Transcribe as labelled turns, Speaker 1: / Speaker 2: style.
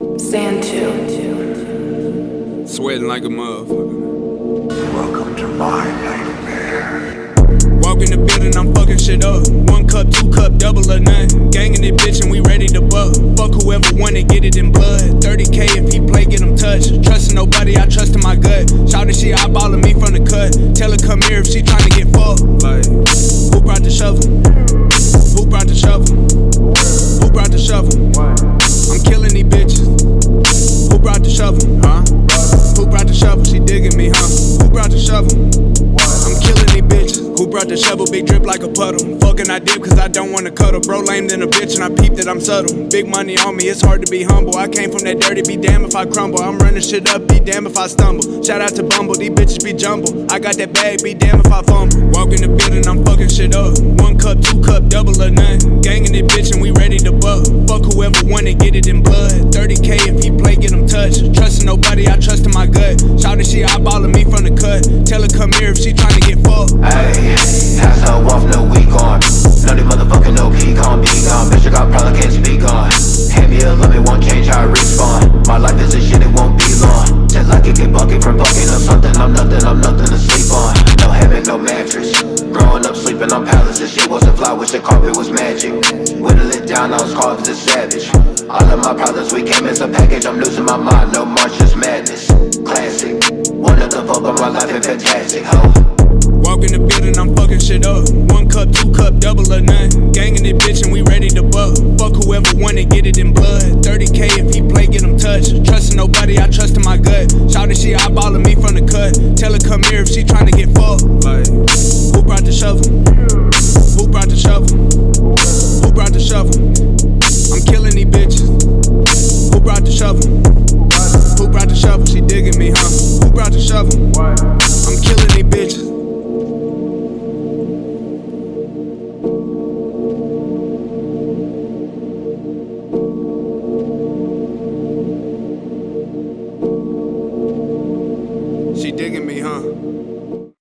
Speaker 1: Santu.
Speaker 2: Sweating like a motherfucker.
Speaker 3: Welcome to my nightmare.
Speaker 2: Walk in the building, I'm fucking shit up. One cup, two cup, double or none. Gangin' it, bitch, and we ready to buck. Fuck whoever wanna get it in blood. 30k if he play, get him touched. Trusting nobody, I trust in my gut. Shout she eyeballing me from the cut. Tell her come here if she tryna get fucked. Like, who brought the shovel? Who brought the shovel? Shovel? I'm killing these bitches. Who brought the shovel? Big drip like a puddle. Fucking I dip cause I don't wanna cuddle. Bro lame than a bitch and I peep that I'm subtle. Big money on me, it's hard to be humble. I came from that dirty, be damn if I crumble. I'm running shit up, be damn if I stumble. Shout out to Bumble, these bitches be jumble. I got that bag, be damn if I fumble. Walk in the building, I'm fucking shit up. One cup, two cup, double or none. Gangin' it, bitch, and we ready to buck. Nobody, I trust in my gut. Shout she eyeballing me from the cut. Tell her come here if she tryna get fucked.
Speaker 3: Hey, pass her off, no weak. No, they motherfucker, no pecan, be gone. Bitch, I got problem, can't speak on. Hand me a limit, won't change how I respond. My life is a shit, it won't be long. Just like it get bucket from bucket or something. I'm nothing, I'm nothing to sleep on. No heaven, no mattress. Growing up sleeping on palaces, shit wasn't fly, wish the carpet was magic. Whittle it down, I was carved as a savage. All of my problems we came as a package, I'm losing my mind, no more just madness. Classic, one of the fuck of my life and fantastic, ho.
Speaker 2: Walk in the building, I'm fucking shit up. One cup, two cup, double or none. Gangin' the bitch, and we ready to buck. Fuck whoever wanna get it in blood. 30k if he play, get him touched. Trusting nobody, I trust in my gut. Shout she eyeballing me from the cut. Tell her come here if she tryna get fucked. Like, who brought the shovel? Who brought the shovel? Who brought the shovel? shovel. I'm killing these bitches. She digging me, huh?